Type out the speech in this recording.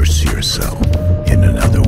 immerse yourself in another